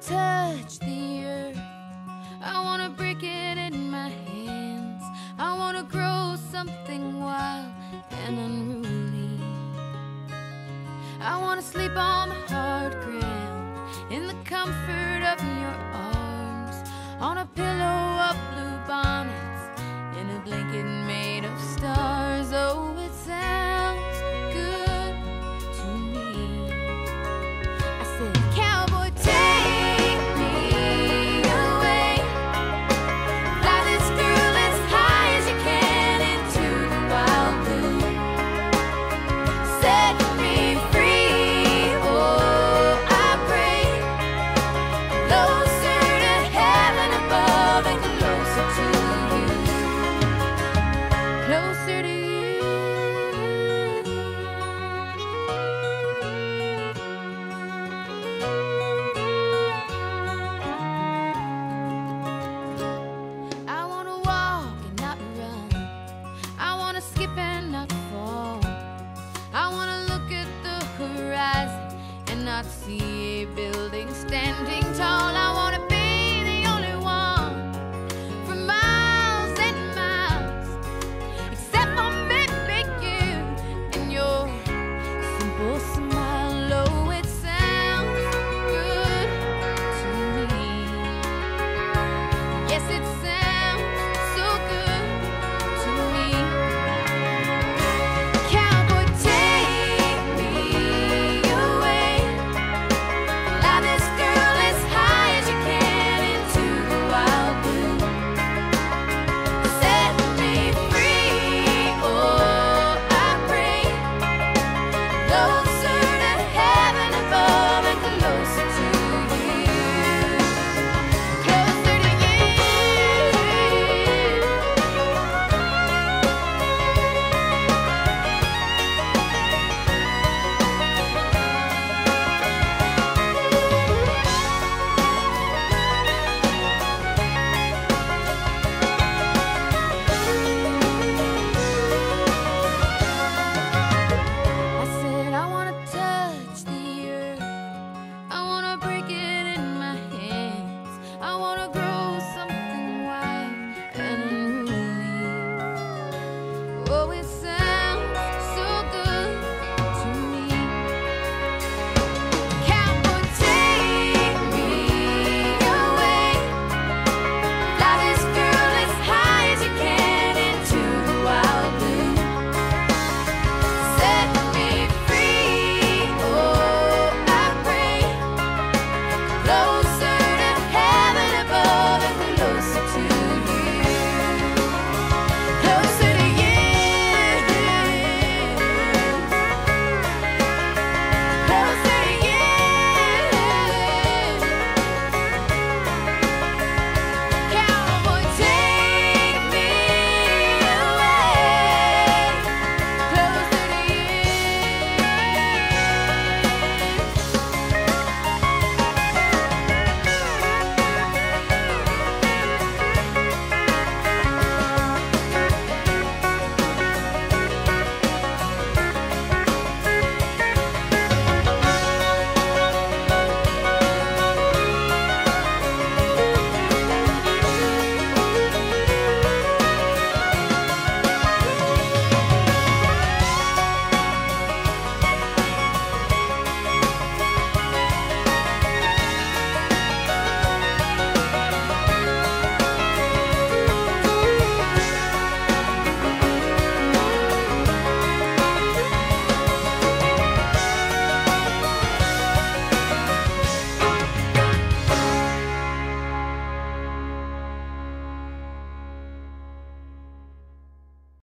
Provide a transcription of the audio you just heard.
touch the earth. I wanna break it in my hands. I wanna grow something wild and unruly. I wanna sleep on the hard ground in the comfort of your arms, on a pillow of blue bonnet.